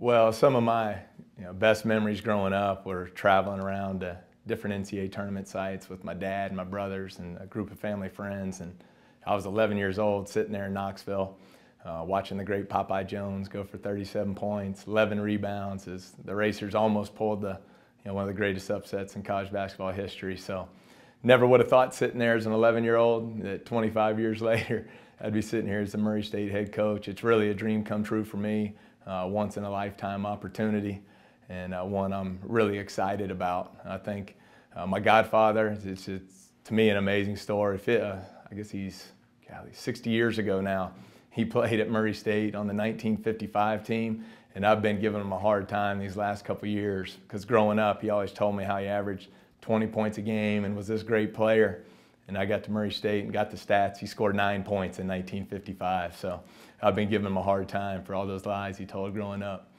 Well, some of my you know, best memories growing up were traveling around to different NCAA tournament sites with my dad and my brothers and a group of family friends. And I was 11 years old sitting there in Knoxville uh, watching the great Popeye Jones go for 37 points, 11 rebounds as the Racers almost pulled the, you know, one of the greatest upsets in college basketball history. So never would have thought sitting there as an 11 year old that 25 years later I'd be sitting here as the Murray State head coach. It's really a dream come true for me uh, once in a lifetime opportunity and uh, one I'm really excited about. I think uh, my godfather, it's, it's, to me an amazing story. It, uh, I guess he's golly, 60 years ago now. He played at Murray State on the 1955 team, and I've been giving him a hard time these last couple years because growing up, he always told me how he averaged 20 points a game and was this great player. And I got to Murray State and got the stats. He scored nine points in 1955. So I've been giving him a hard time for all those lies he told growing up.